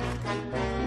Música